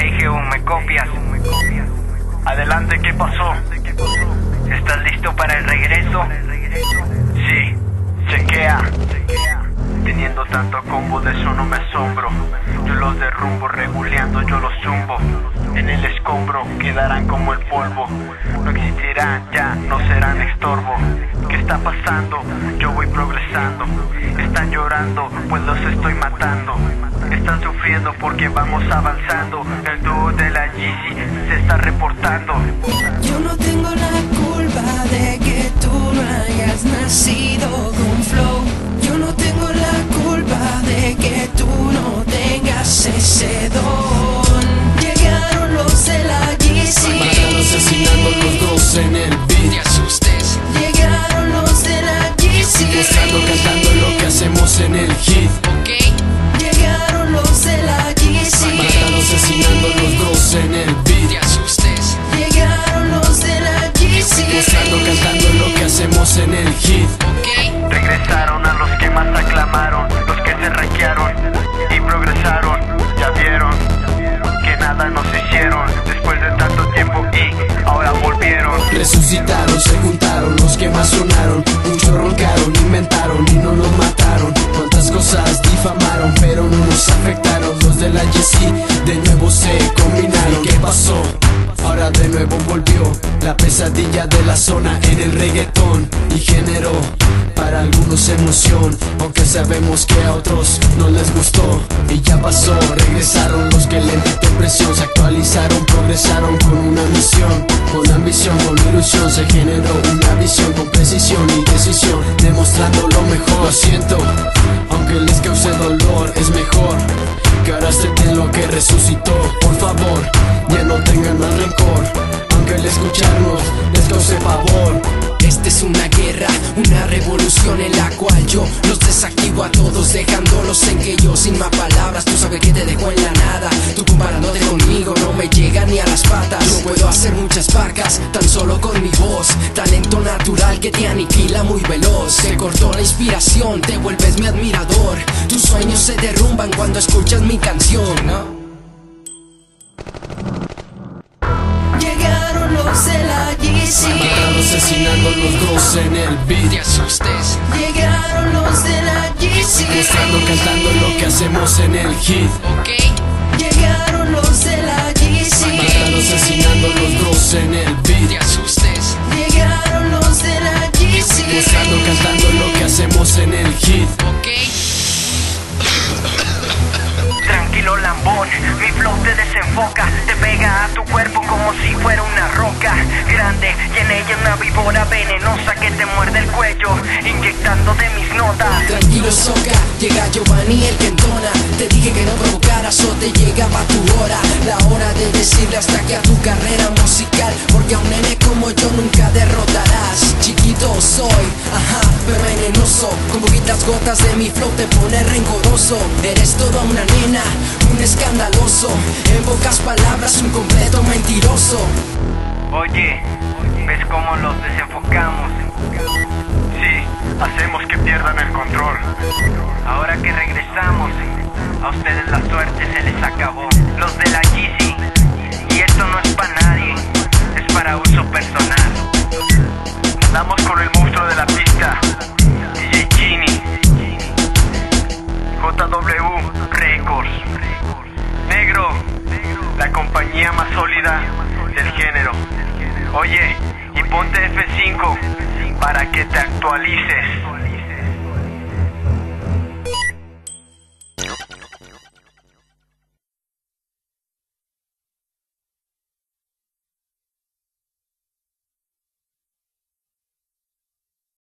Geo, ¿me copias? Adelante, ¿qué pasó? ¿Estás listo para el regreso? Sí, chequea. Teniendo tanto combo de eso no me asombro. Yo los derrumbo, reguleando yo los zumbo. En el escombro quedarán como el polvo. No existirán ya, no serán estorbo. ¿Qué está pasando? Yo voy progresando. Están llorando, pues los estoy matando. Están sufriendo porque vamos avanzando. El dúo de la Yeezy se está reportando. En el hit Ok, Regresaron a los que más aclamaron, los que se ranquearon y progresaron. Ya vieron que nada nos hicieron después de tanto tiempo y ahora volvieron. Resucitaron, se juntaron, los que más sonaron Muchos roncaron, inventaron y no nos mataron Cuántas cosas difamaron, pero no nos afectaron Los de la GC de nuevo se combinaron ¿Qué pasó? Ahora de nuevo volvió la pesadilla de la zona en el reggaetón Y generó para algunos emoción Aunque sabemos que a otros no les gustó. Y ya pasó, regresaron los que le meten presión. Se actualizaron, progresaron con una misión. Con ambición, con ilusión Se generó una visión con precisión y decisión. Demostrando lo mejor siento, cause dolor Es mejor que ahora acepten lo que resucitó. Por favor, ya no tengan más rencor. Aunque el escucharnos les cause pavor. Esta es una guerra, una revolución en la cual yo los desactivo a todos dejándolos en que yo sin más palabras tú sabes que te dejo en la nada. Tú comparándote conmigo no me llega ni a las patas hacer muchas vacas tan solo con mi voz talento natural que te aniquila muy veloz te cortó la inspiración te vuelves mi admirador tus sueños se derrumban cuando escuchas mi canción. Llegaron los de la. Matan asesinando los dos en el beat te asustes Llegaron los de la Yeezy. Mostrando, cantando lo que hacemos en el hit ok te desenfoca, te pega a tu cuerpo como si fuera una roca grande y en ella una víbora venenosa que te muerde el cuello, inyectando de mis notas. Tranquilo soca, llega Giovanni el que entona Te dije que no provocaras o te llegaba tu hora La hora de decirle hasta que a tu carrera musical Porque a un nene como yo nunca derrotarás Chiquito soy, ajá, pero venenoso Con poquitas gotas de mi flow te pone rencoroso Eres toda una nena, un escandaloso En pocas palabras un completo mentiroso Oye, ¿ves cómo los desenfocamos? Sí, hacemos que pierdan el control. Ahora que regresamos, a ustedes la suerte se les acabó. Del género. Oye, y ponte F5 para que te actualices.